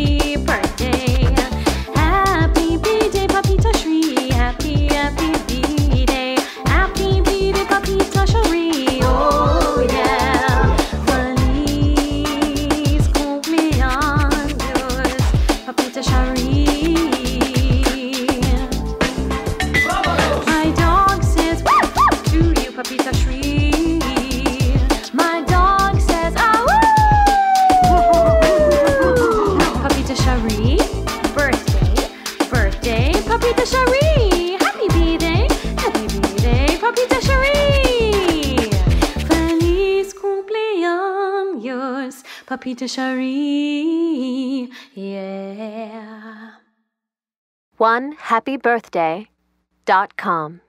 Happy! Desiree. Happy birthday, happy birthday, Papi Desiree. Feliz cumpleaños, Papi Desiree. Yeah. One happy birthday dot com.